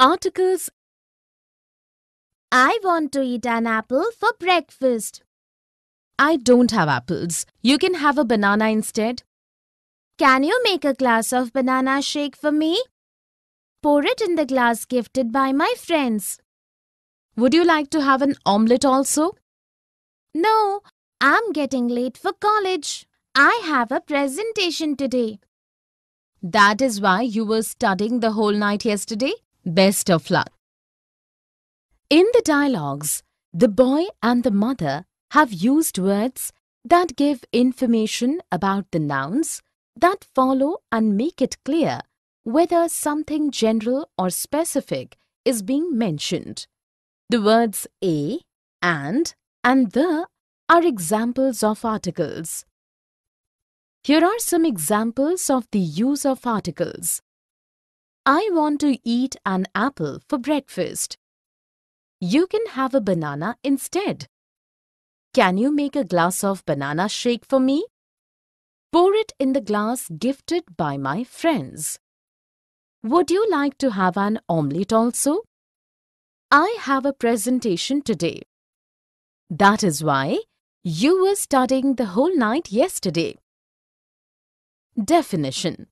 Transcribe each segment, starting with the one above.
Articles I want to eat an apple for breakfast. I don't have apples. You can have a banana instead. Can you make a glass of banana shake for me? Pour it in the glass gifted by my friends. Would you like to have an omelette also? No, I'm getting late for college. I have a presentation today. That is why you were studying the whole night yesterday? Best of luck. In the dialogues, the boy and the mother have used words that give information about the nouns that follow and make it clear whether something general or specific is being mentioned. The words a, and, and the are examples of articles. Here are some examples of the use of articles. I want to eat an apple for breakfast. You can have a banana instead. Can you make a glass of banana shake for me? Pour it in the glass gifted by my friends. Would you like to have an omelette also? I have a presentation today. That is why you were studying the whole night yesterday. Definition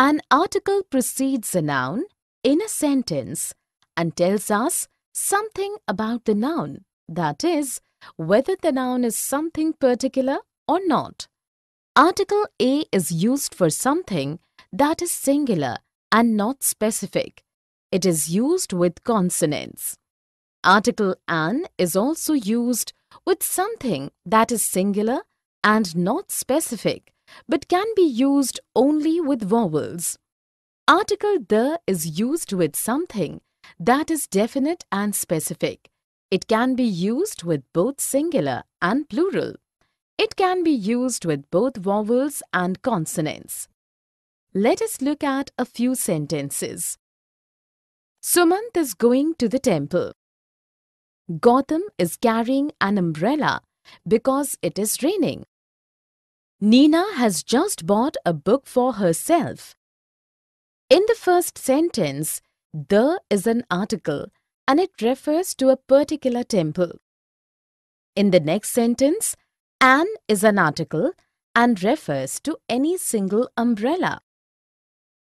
An article precedes a noun in a sentence and tells us something about the noun, that is, whether the noun is something particular or not. Article A is used for something that is singular and not specific. It is used with consonants. Article an is also used with something that is singular and not specific but can be used only with vowels. Article the is used with something that is definite and specific. It can be used with both singular and plural. It can be used with both vowels and consonants. Let us look at a few sentences. Sumant is going to the temple. Gautam is carrying an umbrella because it is raining. Nina has just bought a book for herself. In the first sentence, the is an article and it refers to a particular temple. In the next sentence, an is an article and refers to any single umbrella.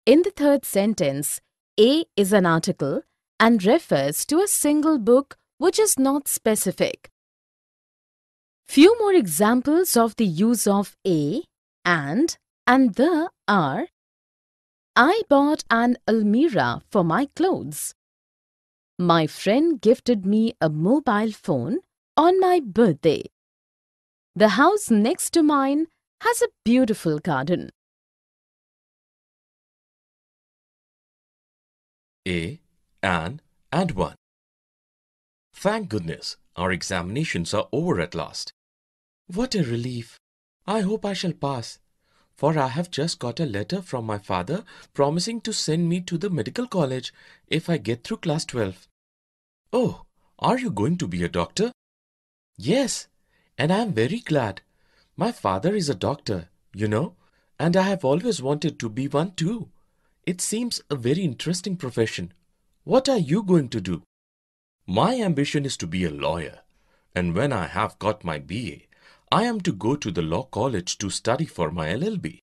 In the third sentence, a is an article and refers to a single book which is not specific. Few more examples of the use of a, and, and the are I bought an almirah for my clothes. My friend gifted me a mobile phone on my birthday. The house next to mine has a beautiful garden. A, an, and one. Thank goodness, our examinations are over at last. What a relief! I hope I shall pass, for I have just got a letter from my father promising to send me to the medical college if I get through class 12. Oh, are you going to be a doctor? Yes, and I am very glad. My father is a doctor, you know, and I have always wanted to be one too. It seems a very interesting profession. What are you going to do? My ambition is to be a lawyer, and when I have got my BA, I am to go to the law college to study for my LLB.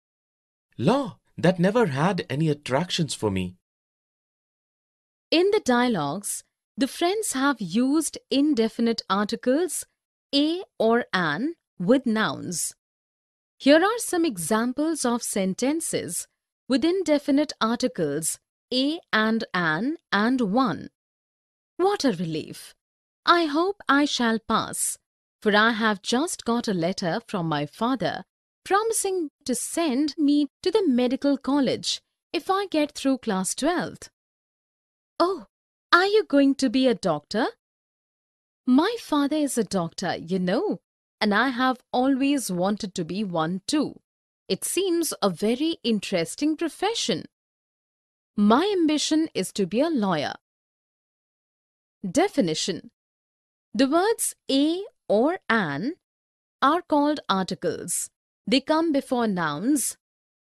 Law, that never had any attractions for me. In the dialogues, the friends have used indefinite articles a or an with nouns. Here are some examples of sentences with indefinite articles a and an and one. What a relief! I hope I shall pass for I have just got a letter from my father promising to send me to the medical college if I get through class 12th. Oh, are you going to be a doctor? My father is a doctor, you know, and I have always wanted to be one too. It seems a very interesting profession. My ambition is to be a lawyer. Definition The words a or an are called articles. They come before nouns.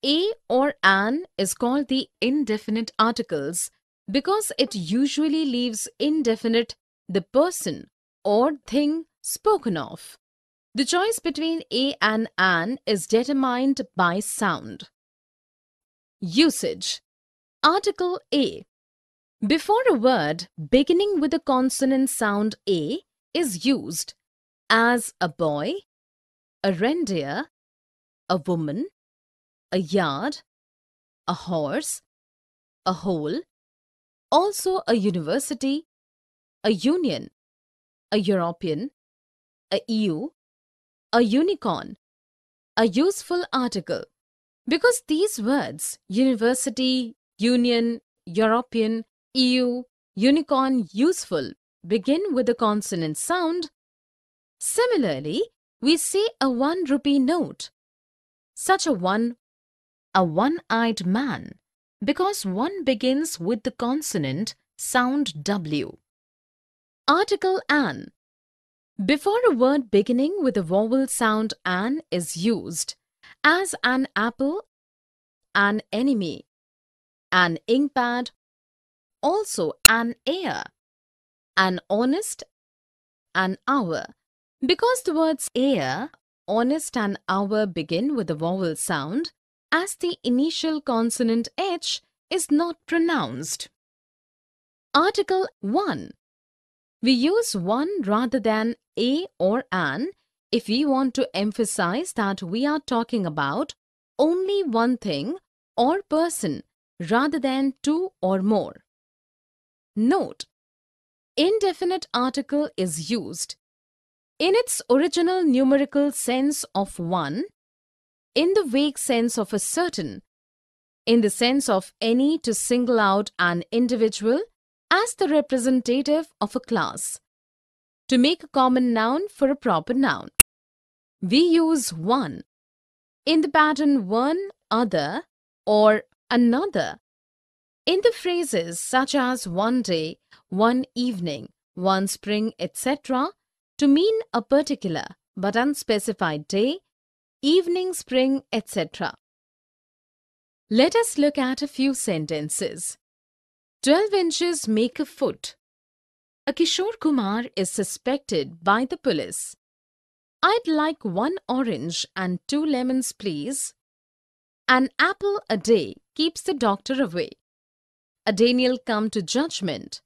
A or an is called the indefinite articles because it usually leaves indefinite the person or thing spoken of. The choice between a and an is determined by sound. Usage Article A Before a word beginning with the consonant sound A is used as a boy, a reindeer, a woman, a yard, a horse, a hole, also a university, a union, a European, a EU, a unicorn, a useful article. Because these words, university, union, European, EU, unicorn, useful, begin with the consonant sound, similarly, we see a one rupee note. Such a one, a one-eyed man, because one begins with the consonant sound W. Article an before a word beginning with a vowel sound an is used, as an apple, an enemy, an inkpad, also an heir, an honest, an hour. Because the words heir, honest and hour begin with the vowel sound, as the initial consonant H is not pronounced. Article 1 we use one rather than a or an if we want to emphasize that we are talking about only one thing or person rather than two or more. Note: Indefinite article is used in its original numerical sense of one, in the vague sense of a certain, in the sense of any to single out an individual as the representative of a class. To make a common noun for a proper noun, we use one in the pattern one, other, or another. In the phrases such as one day, one evening, one spring, etc., to mean a particular but unspecified day, evening, spring, etc. Let us look at a few sentences. 12 inches make a foot. A Kishore Kumar is suspected by the police. I'd like one orange and two lemons, please. An apple a day keeps the doctor away. A Daniel come to judgment.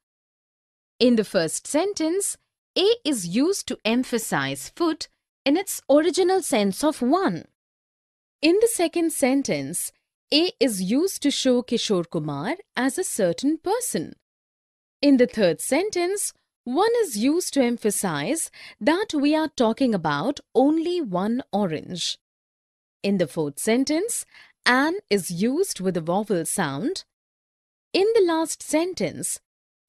In the first sentence, A is used to emphasize foot in its original sense of one. In the second sentence, a is used to show Kishore Kumar as a certain person. In the third sentence, one is used to emphasize that we are talking about only one orange. In the fourth sentence, an is used with a vowel sound. In the last sentence,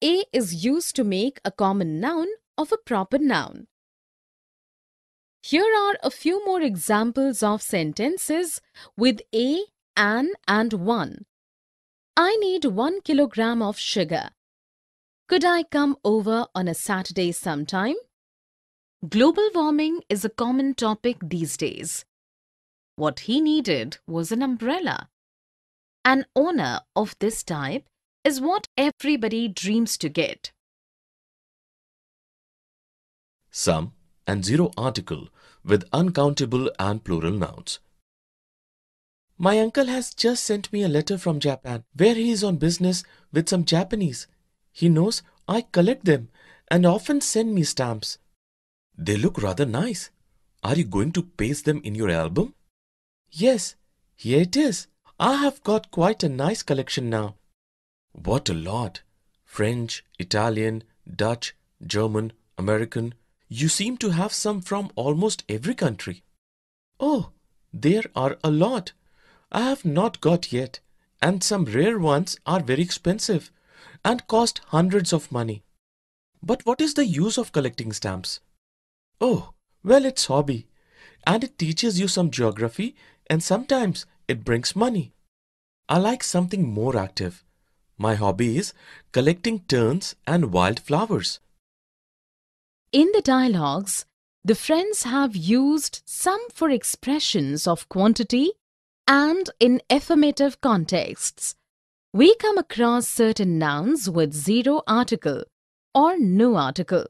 a is used to make a common noun of a proper noun. Here are a few more examples of sentences with a an and one. I need one kilogram of sugar. Could I come over on a Saturday sometime? Global warming is a common topic these days. What he needed was an umbrella. An owner of this type is what everybody dreams to get. Some and zero article with uncountable and plural nouns. My uncle has just sent me a letter from Japan where he is on business with some Japanese. He knows I collect them and often send me stamps. They look rather nice. Are you going to paste them in your album? Yes, here it is. I have got quite a nice collection now. What a lot! French, Italian, Dutch, German, American. You seem to have some from almost every country. Oh, there are a lot. I have not got yet, and some rare ones are very expensive and cost hundreds of money. But what is the use of collecting stamps? Oh, well, it's hobby, and it teaches you some geography, and sometimes it brings money. I like something more active. My hobby is collecting terns and wildflowers. In the dialogues, the friends have used some for expressions of quantity and in affirmative contexts, we come across certain nouns with zero article or no article.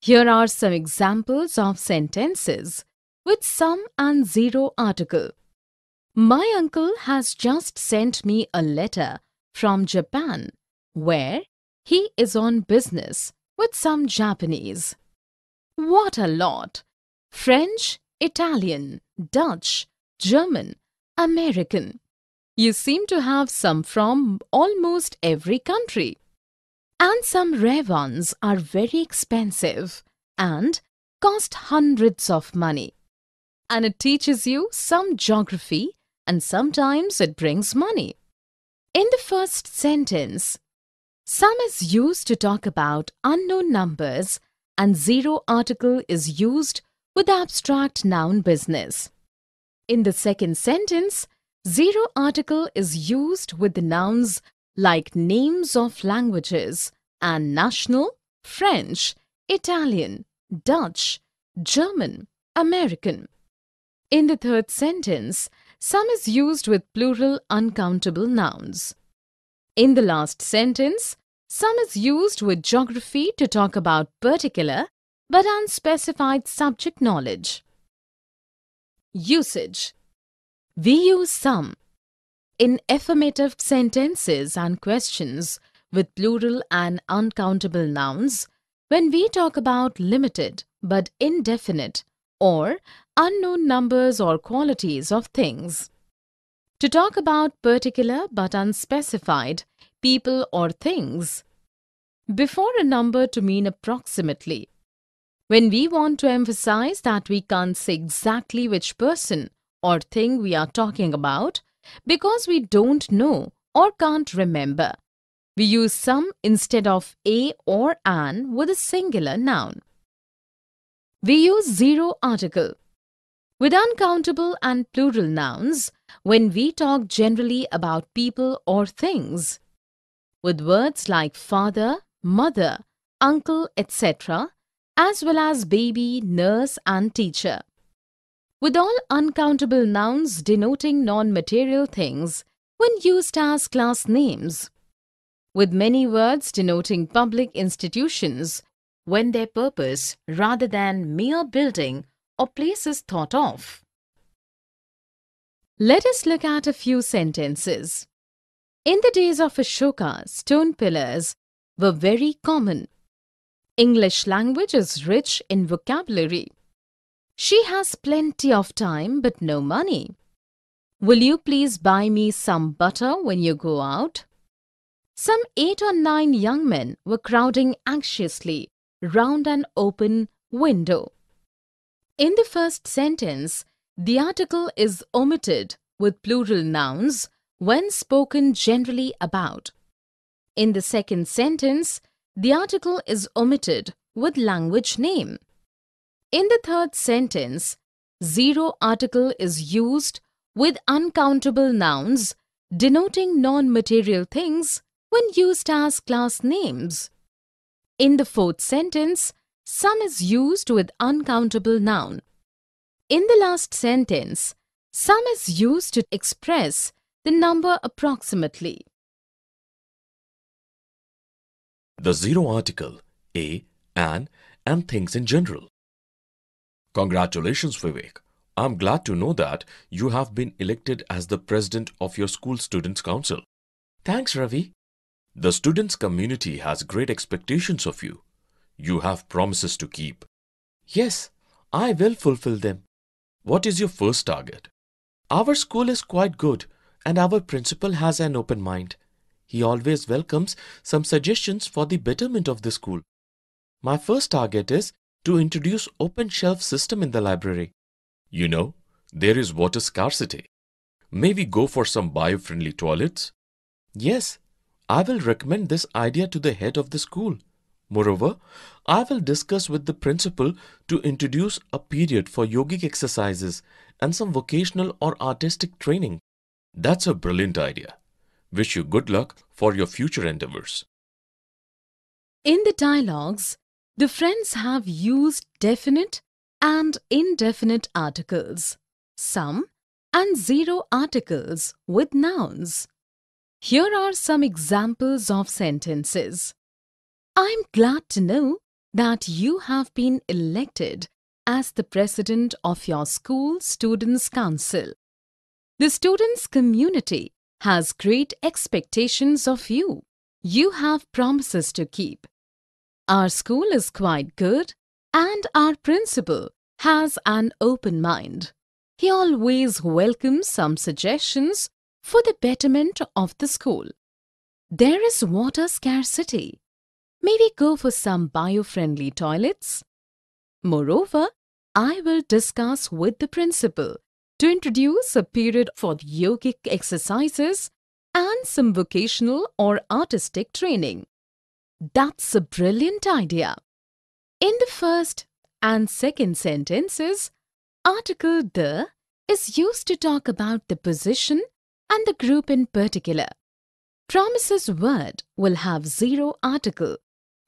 Here are some examples of sentences with some and zero article. My uncle has just sent me a letter from Japan where he is on business with some Japanese. What a lot! French, Italian, Dutch, German, American. You seem to have some from almost every country. And some rare ones are very expensive and cost hundreds of money. And it teaches you some geography and sometimes it brings money. In the first sentence, some is used to talk about unknown numbers and zero article is used with abstract noun business. In the second sentence, zero article is used with the nouns like names of languages and national, French, Italian, Dutch, German, American. In the third sentence, some is used with plural uncountable nouns. In the last sentence, some is used with geography to talk about particular but unspecified subject knowledge. Usage We use some in affirmative sentences and questions with plural and uncountable nouns when we talk about limited but indefinite or unknown numbers or qualities of things. To talk about particular but unspecified people or things. Before a number to mean approximately. When we want to emphasize that we can't say exactly which person or thing we are talking about because we don't know or can't remember, we use some instead of a or an with a singular noun. We use zero article. With uncountable and plural nouns, when we talk generally about people or things. With words like father, mother, uncle, etc., as well as baby, nurse and teacher. With all uncountable nouns denoting non-material things when used as class names. With many words denoting public institutions when their purpose rather than mere building or places thought of. Let us look at a few sentences. In the days of Ashoka, stone pillars were very common. English language is rich in vocabulary. She has plenty of time but no money. Will you please buy me some butter when you go out? Some eight or nine young men were crowding anxiously round an open window. In the first sentence, the article is omitted with plural nouns when spoken generally about. In the second sentence, the article is omitted with language name. In the third sentence, zero article is used with uncountable nouns denoting non-material things when used as class names. In the fourth sentence, some is used with uncountable noun. In the last sentence, some is used to express the number approximately. The zero article, a, an, and things in general. Congratulations, Vivek. I'm glad to know that you have been elected as the president of your school students' council. Thanks, Ravi. The students' community has great expectations of you. You have promises to keep. Yes, I will fulfill them. What is your first target? Our school is quite good and our principal has an open mind. He always welcomes some suggestions for the betterment of the school. My first target is to introduce open shelf system in the library. You know, there is water scarcity. May we go for some bio-friendly toilets? Yes, I will recommend this idea to the head of the school. Moreover, I will discuss with the principal to introduce a period for yogic exercises and some vocational or artistic training. That's a brilliant idea. Wish you good luck for your future endeavors. In the dialogues, the friends have used definite and indefinite articles, some and zero articles with nouns. Here are some examples of sentences. I'm glad to know that you have been elected as the president of your school students' council. The students' community has great expectations of you. You have promises to keep. Our school is quite good and our principal has an open mind. He always welcomes some suggestions for the betterment of the school. There is water scarcity. Maybe go for some bio-friendly toilets. Moreover, I will discuss with the principal to introduce a period for yogic exercises and some vocational or artistic training. That's a brilliant idea. In the first and second sentences, article the is used to talk about the position and the group in particular. Promises word will have zero article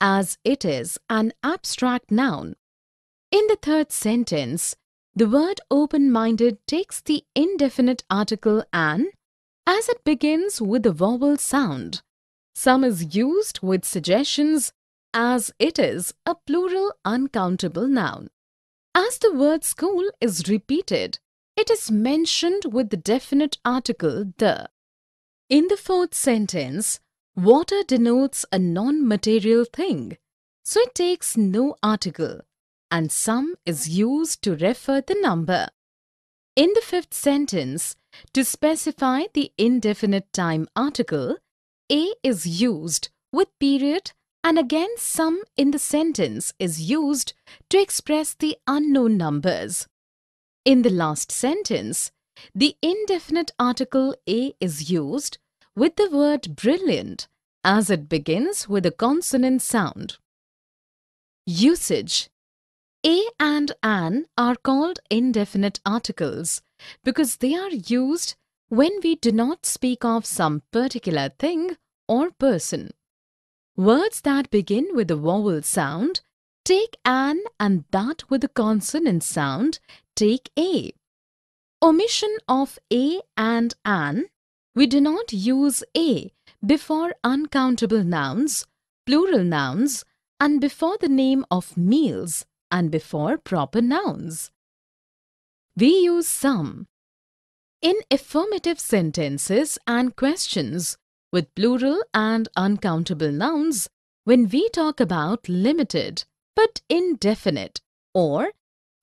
as it is an abstract noun. In the third sentence, the word open-minded takes the indefinite article an as it begins with a vowel sound. Some is used with suggestions as it is a plural uncountable noun. As the word school is repeated, it is mentioned with the definite article the. In the fourth sentence, water denotes a non-material thing, so it takes no article, and some is used to refer the number. In the fifth sentence, to specify the indefinite time article, a is used with period and again some in the sentence is used to express the unknown numbers. In the last sentence, the indefinite article a is used with the word brilliant as it begins with a consonant sound. Usage A and an are called indefinite articles because they are used when we do not speak of some particular thing or person. Words that begin with a vowel sound take an and that with a consonant sound take a. Omission of a and an, we do not use a before uncountable nouns, plural nouns, and before the name of meals and before proper nouns. We use some. In affirmative sentences and questions, with plural and uncountable nouns when we talk about limited but indefinite or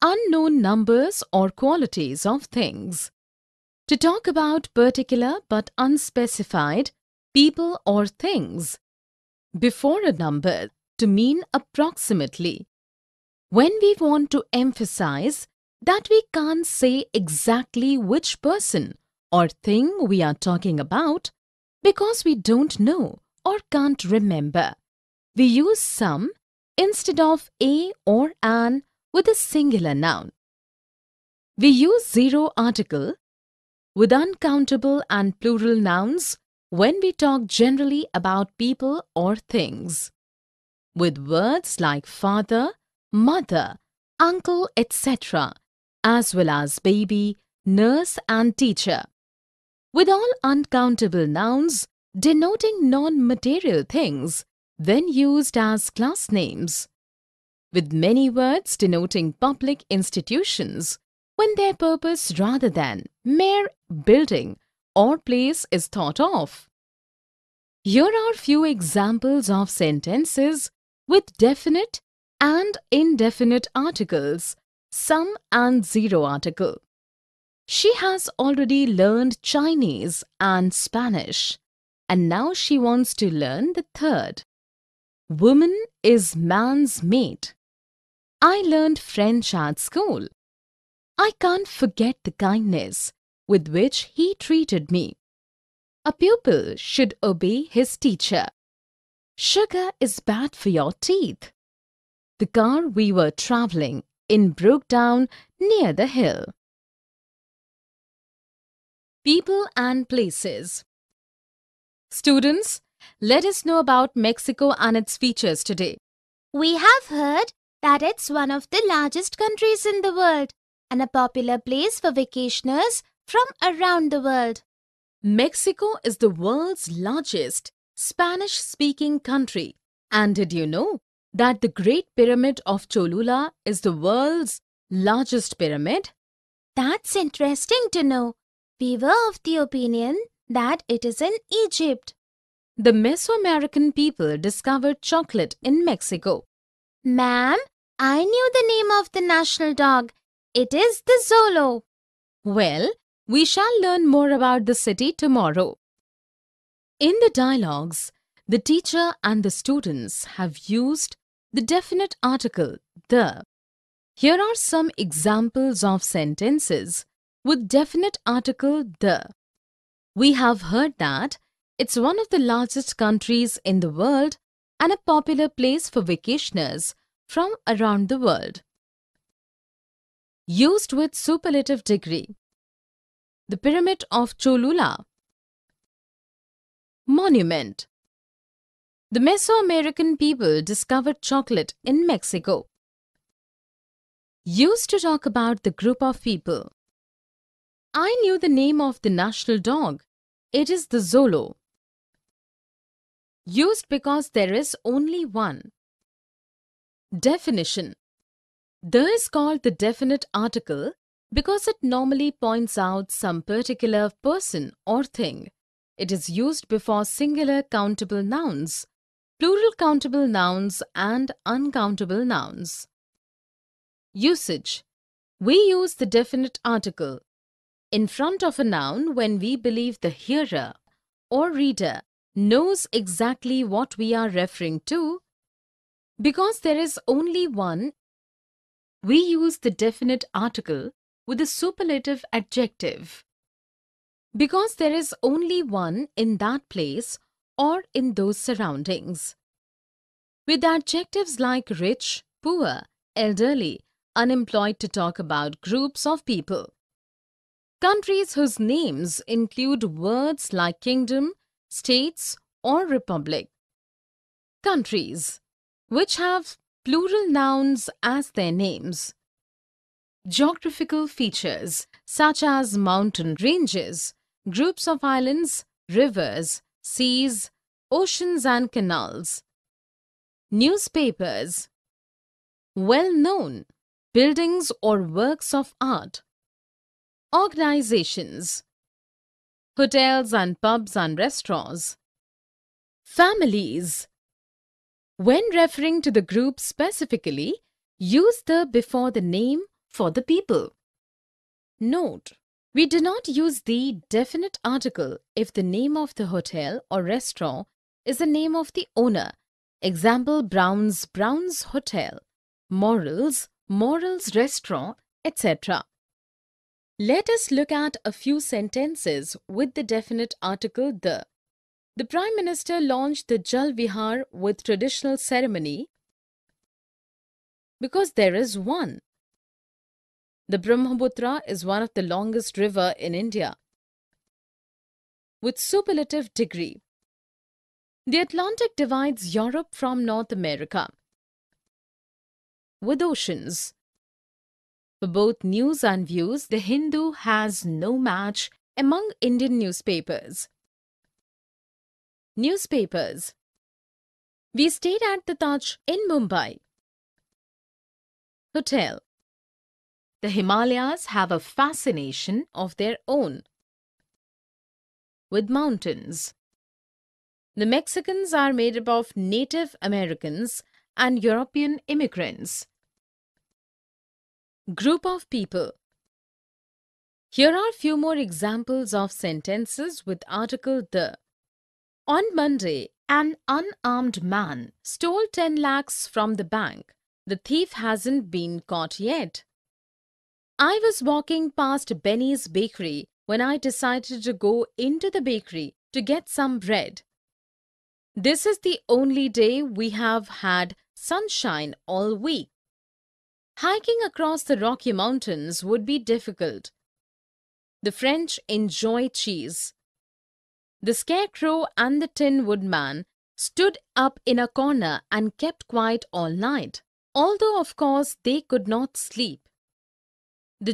unknown numbers or qualities of things. To talk about particular but unspecified people or things. Before a number to mean approximately. When we want to emphasize that we can't say exactly which person or thing we are talking about, because we don't know or can't remember. We use some instead of a or an with a singular noun. We use zero article with uncountable and plural nouns when we talk generally about people or things. With words like father, mother, uncle, etc., as well as baby, nurse and teacher with all uncountable nouns denoting non-material things then used as class names, with many words denoting public institutions when their purpose rather than mere building or place is thought of. Here are few examples of sentences with definite and indefinite articles, some and zero article. She has already learned Chinese and Spanish, and now she wants to learn the third. Woman is man's mate. I learned French at school. I can't forget the kindness with which he treated me. A pupil should obey his teacher. Sugar is bad for your teeth. The car we were traveling in broke down near the hill. People and places. Students, let us know about Mexico and its features today. We have heard that it's one of the largest countries in the world and a popular place for vacationers from around the world. Mexico is the world's largest Spanish-speaking country. And did you know that the Great Pyramid of Cholula is the world's largest pyramid? That's interesting to know. We were of the opinion that it is in Egypt. The Mesoamerican people discovered chocolate in Mexico. Ma'am, I knew the name of the national dog. It is the Xolo. Well, we shall learn more about the city tomorrow. In the dialogues, the teacher and the students have used the definite article the. Here are some examples of sentences with definite article the. We have heard that it's one of the largest countries in the world and a popular place for vacationers from around the world. Used with superlative degree. The Pyramid of Cholula. Monument. The Mesoamerican people discovered chocolate in Mexico. Used to talk about the group of people. I knew the name of the national dog. It is the Xolo. Used because there is only one. Definition The is called the definite article because it normally points out some particular person or thing. It is used before singular countable nouns, plural countable nouns and uncountable nouns. Usage We use the definite article in front of a noun when we believe the hearer or reader knows exactly what we are referring to. Because there is only one, we use the definite article with a superlative adjective. Because there is only one in that place or in those surroundings. With adjectives like rich, poor, elderly, unemployed to talk about groups of people. Countries whose names include words like kingdom, states or republic. Countries which have plural nouns as their names. Geographical features such as mountain ranges, groups of islands, rivers, seas, oceans and canals. Newspapers Well-known buildings or works of art. Organizations Hotels and pubs and restaurants. Families When referring to the group specifically, use the before the name for the people. Note we do not use the definite article if the name of the hotel or restaurant is the name of the owner. Example Brown's Brown's Hotel, Morals, Morals Restaurant, etc. Let us look at a few sentences with the definite article the. The Prime Minister launched the Jal Vihar with traditional ceremony because there is one. The Brahmaputra is one of the longest river in India. With superlative degree. The Atlantic divides Europe from North America. With oceans. For both news and views, The Hindu has no match among Indian newspapers. Newspapers. We stayed at the Taj in Mumbai. Hotel. The Himalayas have a fascination of their own. With mountains. The Mexicans are made up of Native Americans and European immigrants. Group of people. Here are few more examples of sentences with article the. On Monday, an unarmed man stole 10 lakhs from the bank. The thief hasn't been caught yet. I was walking past Benny's bakery when I decided to go into the bakery to get some bread. This is the only day we have had sunshine all week. Hiking across the Rocky Mountains would be difficult. The French enjoy cheese. The scarecrow and the tin woodman stood up in a corner and kept quiet all night, although of course they could not sleep. The